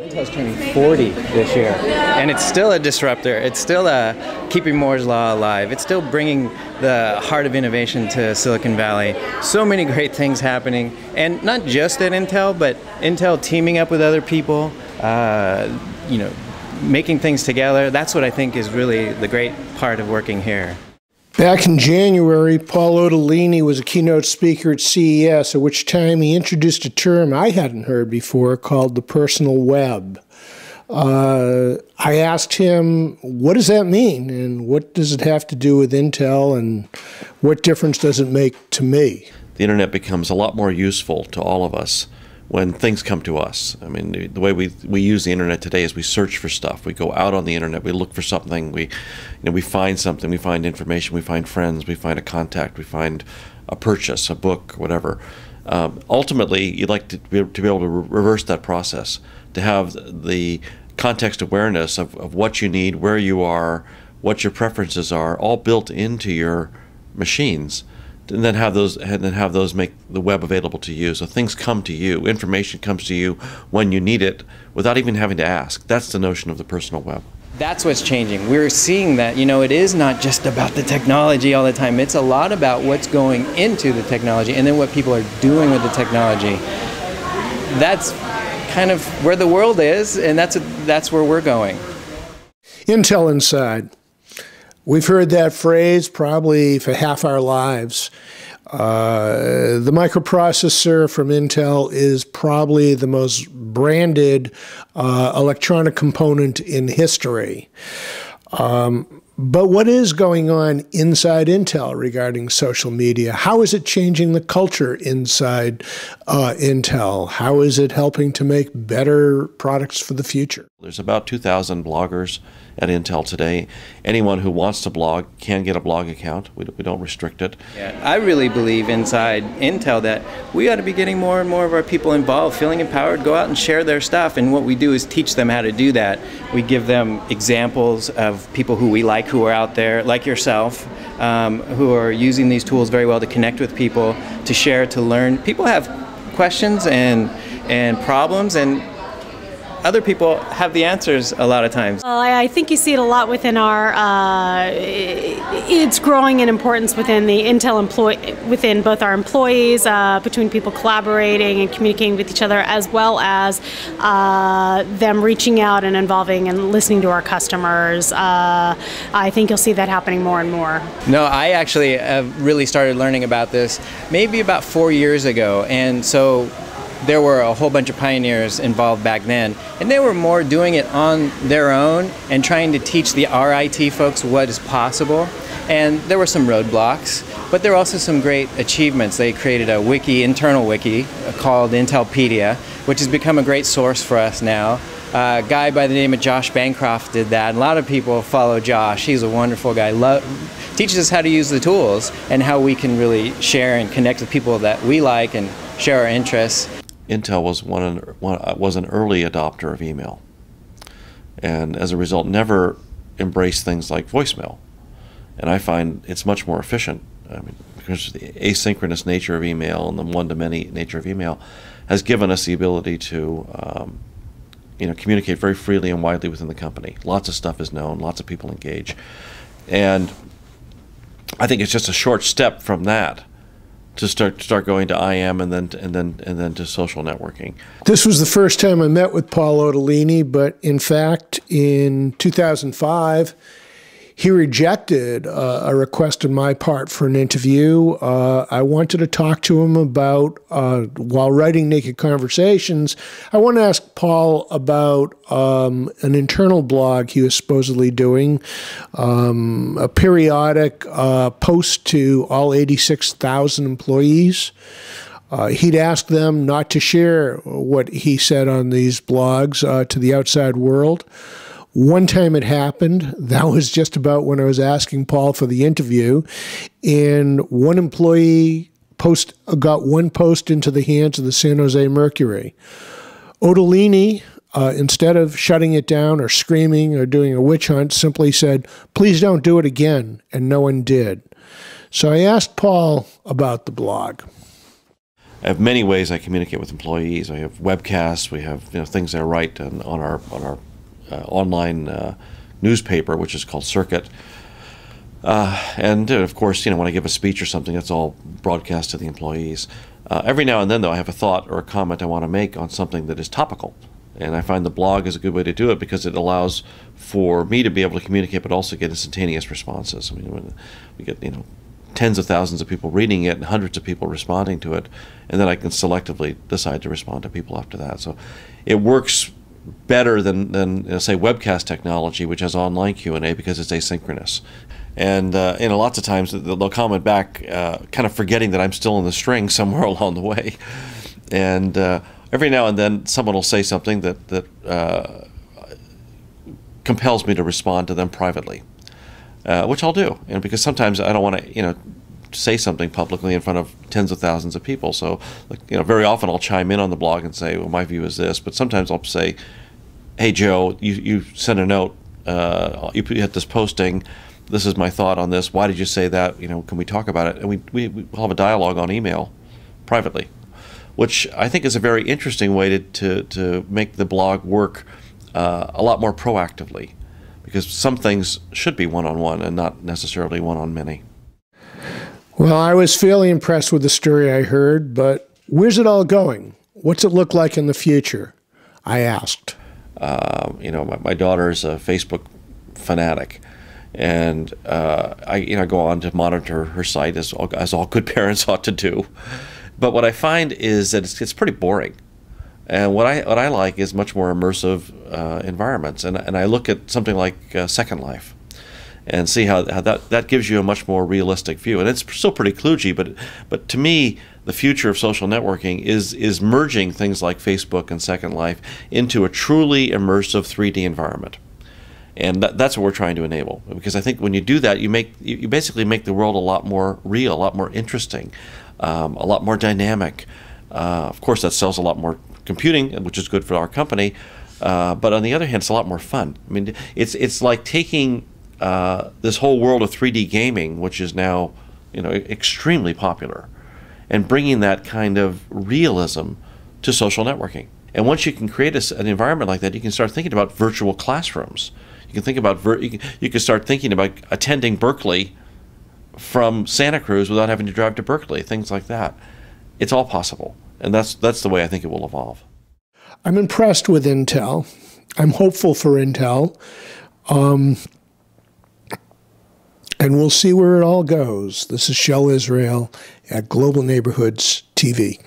Intel's turning 40 this year, and it's still a disruptor. It's still a keeping Moore's law alive. It's still bringing the heart of innovation to Silicon Valley. So many great things happening, and not just at Intel, but Intel teaming up with other people. Uh, you know, making things together. That's what I think is really the great part of working here. Back in January, Paul Otellini was a keynote speaker at CES, at which time he introduced a term I hadn't heard before called the personal web. Uh, I asked him, what does that mean? And what does it have to do with Intel? And what difference does it make to me? The internet becomes a lot more useful to all of us when things come to us. I mean, the way we we use the internet today is we search for stuff. We go out on the internet, we look for something, we you know we find something, we find information, we find friends, we find a contact, we find a purchase, a book, whatever. Um, ultimately, you'd like to be, to be able to re reverse that process, to have the context awareness of, of what you need, where you are, what your preferences are, all built into your machines and then have those and then have those make the web available to you. So things come to you, information comes to you when you need it without even having to ask. That's the notion of the personal web. That's what's changing. We're seeing that, you know, it is not just about the technology all the time. It's a lot about what's going into the technology and then what people are doing with the technology. That's kind of where the world is and that's a, that's where we're going. Intel Inside. We've heard that phrase probably for half our lives. Uh, the microprocessor from Intel is probably the most branded uh, electronic component in history. Um, but what is going on inside Intel regarding social media? How is it changing the culture inside uh, Intel? How is it helping to make better products for the future? There's about 2,000 bloggers at Intel today. Anyone who wants to blog can get a blog account. We, don't restrict it. Yeah, I really believe inside Intel that we ought to be getting more and more of our people involved, feeling empowered, go out and share their stuff. And what we do is teach them how to do that. We give them examples of people who we like who are out there, like yourself, um, who are using these tools very well to connect with people, to share, to learn. People have questions and and problems and other people have the answers a lot of times. Well, I think you see it a lot within our. Uh, it's growing in importance within the Intel employee, within both our employees, uh, between people collaborating and communicating with each other, as well as uh, them reaching out and involving and listening to our customers. Uh, I think you'll see that happening more and more. No, I actually have really started learning about this maybe about four years ago, and so there were a whole bunch of pioneers involved back then, and they were more doing it on their own and trying to teach the RIT folks what is possible. And there were some roadblocks, but there were also some great achievements. They created a wiki, internal wiki, called Intelpedia, which has become a great source for us now. Uh, a guy by the name of Josh Bancroft did that. And a lot of people follow Josh. He's a wonderful guy. Lo teaches us how to use the tools and how we can really share and connect with people that we like and share our interests. Intel was one, one was an early adopter of email, and as a result, never embraced things like voicemail. And I find it's much more efficient. I mean, because the asynchronous nature of email and the one-to-many nature of email has given us the ability to, um, you know, communicate very freely and widely within the company. Lots of stuff is known. Lots of people engage, and I think it's just a short step from that to start start going to IM and then and then and then to social networking. This was the first time I met with Paul Otellini, but in fact, in 2005 he rejected uh, a request on my part for an interview. Uh, I wanted to talk to him about, uh, while writing Naked Conversations, I want to ask Paul about um, an internal blog he was supposedly doing, um, a periodic uh, post to all 86,000 employees. Uh, he'd ask them not to share what he said on these blogs uh, to the outside world. One time it happened. That was just about when I was asking Paul for the interview. And one employee post got one post into the hands of the San Jose Mercury. Otellini, uh, instead of shutting it down or screaming or doing a witch hunt, simply said, please don't do it again. And no one did. So I asked Paul about the blog. I have many ways I communicate with employees. I have webcasts. We have you know, things I write on, on our on our online uh, newspaper, which is called Circuit. Uh, and of course, you know, when I give a speech or something, it's all broadcast to the employees. Uh, every now and then, though, I have a thought or a comment I want to make on something that is topical. And I find the blog is a good way to do it because it allows for me to be able to communicate, but also get instantaneous responses. I mean, we get you know tens of thousands of people reading it and hundreds of people responding to it, and then I can selectively decide to respond to people after that. So it works better than, than you know, say webcast technology, which has online Q and A because it's asynchronous. And uh, you know, lots of times they'll comment back, uh, kind of forgetting that I'm still in the string somewhere along the way. And uh, every now and then, someone will say something that that uh, compels me to respond to them privately, uh, which I'll do. And because sometimes I don't want to, you know, say something publicly in front of tens of thousands of people. So, you know, very often I'll chime in on the blog and say, "Well, my view is this," but sometimes I'll say, "Hey, Joe, you you sent a note. Uh, you had this posting." this is my thought on this. Why did you say that? You know, can we talk about it? And we, we, we'll have a dialogue on email privately, which I think is a very interesting way to, to, to make the blog work uh, a lot more proactively because some things should be one on one and not necessarily one on many. Well, I was fairly impressed with the story I heard, but where's it all going? What's it look like in the future? I asked. Uh, you know, my, my daughter is a Facebook fanatic and uh, I you know go on to monitor her site as all, as all good parents ought to do. But what I find is that it's, it's pretty boring, and what I what I like is much more immersive uh, environments. And and I look at something like uh, Second Life, and see how, how that that gives you a much more realistic view. And it's still pretty kludgy, but but to me. The future of social networking is is merging things like Facebook and Second Life into a truly immersive 3D environment and that, that's what we're trying to enable because I think when you do that you make you basically make the world a lot more real a lot more interesting um, a lot more dynamic uh, of course that sells a lot more computing which is good for our company uh, but on the other hand it's a lot more fun I mean it's it's like taking uh, this whole world of 3D gaming which is now you know extremely popular and bringing that kind of realism to social networking and once you can create a, an environment like that you can start thinking about virtual classrooms you can think about you can, you can start thinking about attending Berkeley from Santa Cruz without having to drive to Berkeley. Things like that. It's all possible, and that's that's the way I think it will evolve. I'm impressed with Intel. I'm hopeful for Intel. Um, and we'll see where it all goes. This is Shel Israel at Global Neighborhoods TV.